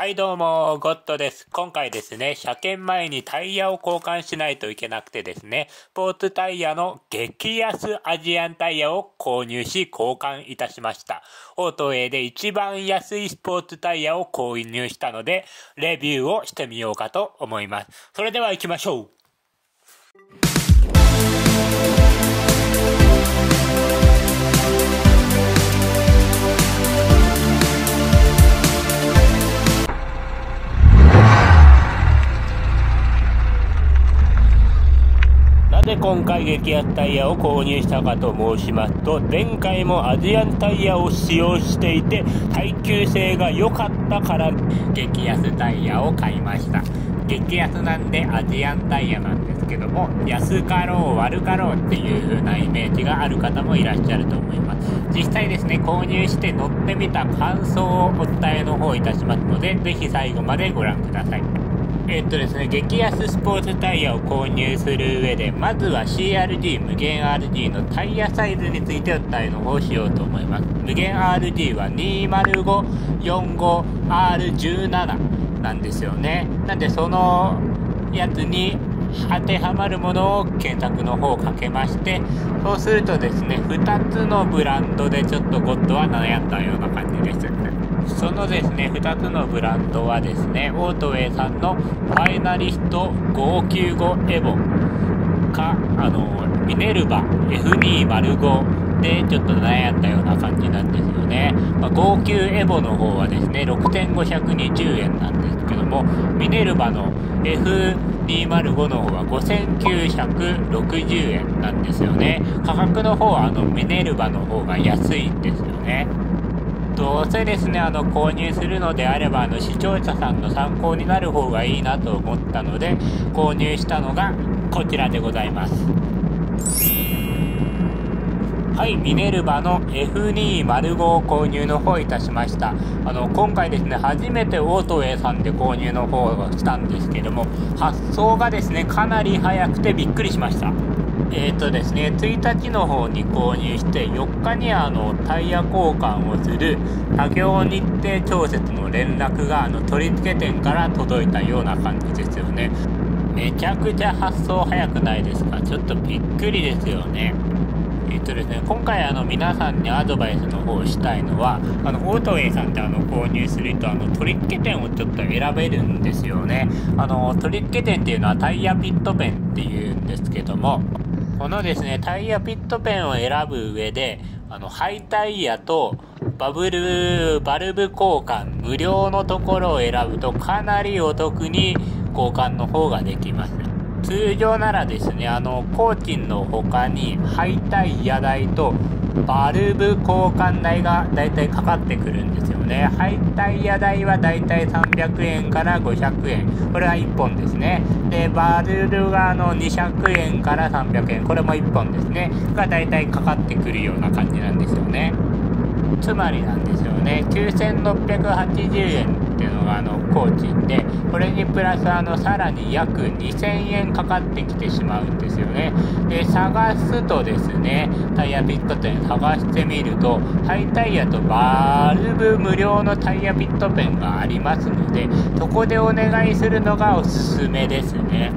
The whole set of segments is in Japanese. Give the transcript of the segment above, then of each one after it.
はいどうも、ゴッドです。今回ですね、車検前にタイヤを交換しないといけなくてですね、スポーツタイヤの激安アジアンタイヤを購入し交換いたしました。オートウェイで一番安いスポーツタイヤを購入したので、レビューをしてみようかと思います。それでは行きましょう今回激安タイヤを購入したかと申しますと、前回もアジアンタイヤを使用していて、耐久性が良かったから激安タイヤを買いました。激安なんでアジアンタイヤなんですけども、安かろう悪かろうっていう風なイメージがある方もいらっしゃると思います。実際ですね、購入して乗ってみた感想をお伝えの方いたしますので、ぜひ最後までご覧ください。えっとですね、激安スポーツタイヤを購入する上で、まずは CRD 無限 RD のタイヤサイズについてお伝えの方をしようと思います。無限 RD は 20545R17 なんですよね。なんでそのやつに当てはまるものを検索の方をかけまして、そうするとですね、2つのブランドでちょっとゴッドは悩んだような感じです。そのですね、2つのブランドはですね、オートウェイさんのファイナリスト595エボか、あの、ミネルヴァ F205 でちょっと悩んだような感じなんですよね。まあ、59エボの方はですね、6520円なんですけども、ミネルヴァの F205 の方は5960円なんですよね。価格の方はあのミネルヴァの方が安いんですよね。どうせですね、あの、購入するのであれば、あの、視聴者さんの参考になる方がいいなと思ったので、購入したのがこちらでございます。はい、ミネルヴァの F205 を購入の方いたしました。あの、今回ですね、初めてオートウェイさんで購入の方をしたんですけども、発送がですね、かなり早くてびっくりしました。えっ、ー、とですね、1日の方に購入して、4日にあのタイヤ交換をする作業日程調節の連絡があの取り付け店から届いたような感じですよね。めちゃくちゃ発送早くないですか？ちょっとびっくりですよね。えっとですね、今回あの皆さんにアドバイスの方をしたいのは、あの、オートウェイさんってあの購入するとあの取り付け店をちょっと選べるんですよね。あの、取り付け店っていうのはタイヤピットペンっていうんですけども、このですね、タイヤピットペンを選ぶ上で、あの、ハイタイヤとバブル、バルブ交換無料のところを選ぶとかなりお得に交換の方ができます。通常ならですね、あの、工賃の他にハイタイヤ代とバルブ交換代がだいたいかかってくるんですよね。ハイタイヤ代はだいたい300円から500円。これは1本ですね。で、バルブがあの200円から300円。これも1本ですね。がだいたいかかってくるような感じなんですよね。つまりなんですよね。9680円っていうのがあの工賃でこれにプラスあのさらに約2000円かかってきてしまうんですよね。で探すとですねタイヤピットペン探してみるとハイタイヤとバルブ無料のタイヤピットペンがありますのでそこでお願いするのがおすすめですね。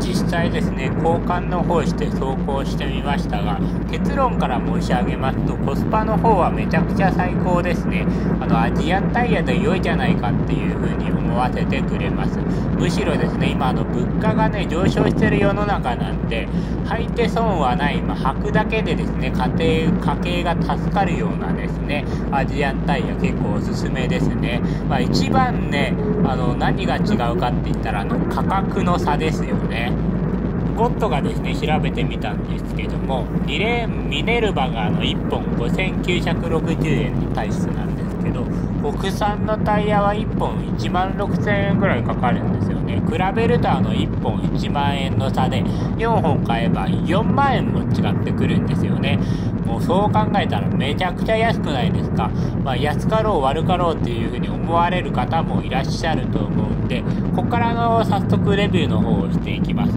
実際ですね交換の方して走行してみましたが結論から申し上げますとコスパの方はめちゃくちゃ最高ですね。あのアジアンタイヤで良いじゃないかっていう風に思わせてくれます。むしろですね今あの物価がね上昇してる世の中なんで履いて損はない、まあ、履くだけでですね家庭家計が助かるようなですねアジアンタイヤ結構おすすめですね、まあ、一番ねあの何が違うかって言ったらあの価格の差ですよね。ゴッドがですね、調べてみたんですけども、2レーンミネルヴァがあの1本5960円に対してなんです。けど、国産のタイヤは1本1万6000円ぐらいかかるんですよね。比べるとあの1本1万円の差で、4本買えば4万円も違ってくるんですよね。もうそう考えたらめちゃくちゃ安くないですか。まあ、安かろう悪かろうっていうふうに思われる方もいらっしゃると思うんで、ここからの早速レビューの方をしていきます。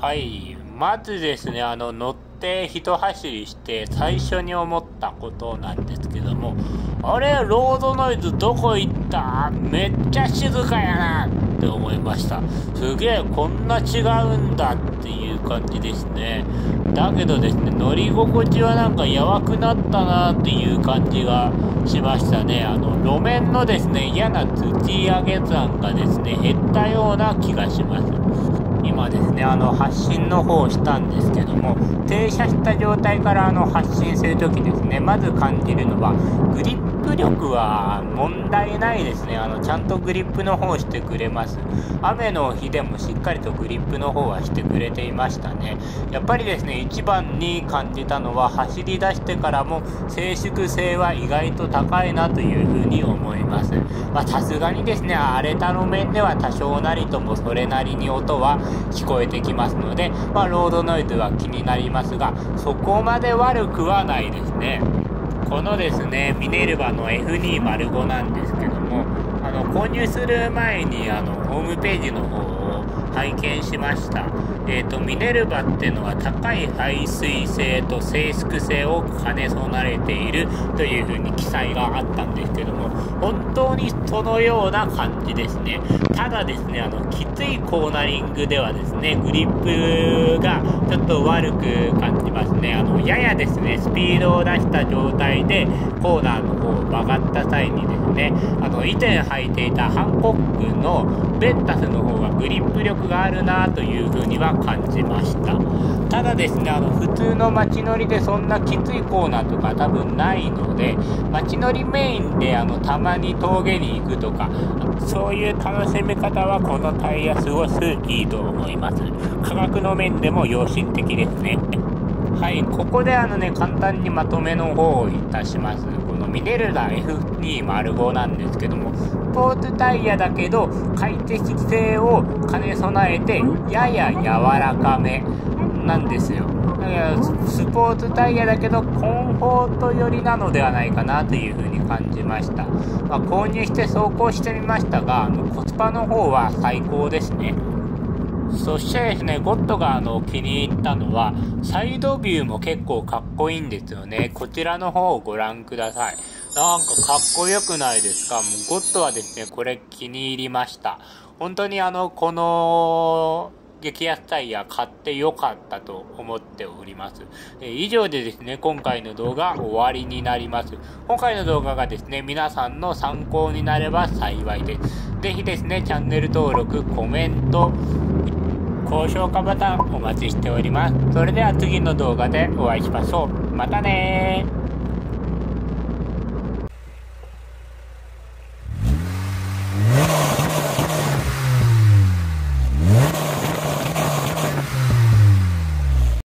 はい。まずですね、あの、乗っって一走りして最初に思ったことなんですけどもあれロードノイズどこ行った？めっちゃ静かやなって思いました。すげえこんな違うんだっていう感じですね。だけどですね乗り心地はなんか柔くなったなっていう感じがしましたね。あの路面のですね嫌な土上げ山がですね減ったような気がします。ねあの発信の方をしたんですけども停車した状態からあの発信する時ですねまず感じるのはグリップ力は問題ないですね。あのちゃんとグリップの方してくれます。雨の日でもしっかりとグリップの方はしてくれていましたね。やっぱりですね一番に感じたのは走り出してからも静粛性は意外と高いなというふうに思います。さすがにですね荒れた路面では多少なりともそれなりに音は聞こえてきますので、まあ、ロードノイズは気になりますが、そこまで悪くはないですね。このですね、ミネルヴァの F205 なんですけども、あの、購入する前に、あの、ホームページの方拝見しました。えっ、ー、と、ミネルヴァっていうのは高い排水性と静粛性を兼ね備えているというふうに記載があったんですけども、本当にそのような感じですね。ただですね、あの、きついコーナリングではですね、グリップがちょっと悪く感じますね。あの、ややですね、スピードを出した状態でコーナーの方を曲がった際にですね、あの、以前履いていたハンコックのベンタスの方がグリップ力があるなというふうには感じました。ただですねあの普通の街乗りでそんなきついコーナーとか多分ないので街乗りメインであのたまに峠に行くとかそういう楽しみ方はこのタイヤすごくいいと思います。価格の面でも良心的ですね。はい、ここであのね、簡単にまとめの方をいたします。このミネルダ F205 なんですけども、ポーツタイヤだけど、快適性を兼ね備えて、やや柔らかめなんですよ。だからスポーツタイヤだけど、コンフォート寄りなのではないかなというふうに感じました。まあ、購入して走行してみましたが、あのコスパの方は最高ですね。そしてですね、ゴッドがあの気に入ったのは、サイドビューも結構かっこいいんですよね。こちらの方をご覧ください。なんかかっこよくないですか？もうゴッドはですね、これ気に入りました。本当にあの、この、激安タイヤ買ってよかったと思っております。え以上でですね、今回の動画終わりになります。今回の動画がですね、皆さんの参考になれば幸いです。ぜひですね、チャンネル登録、コメント、高評価ボタンお待ちしております。それでは次の動画でお会いしましょう。またね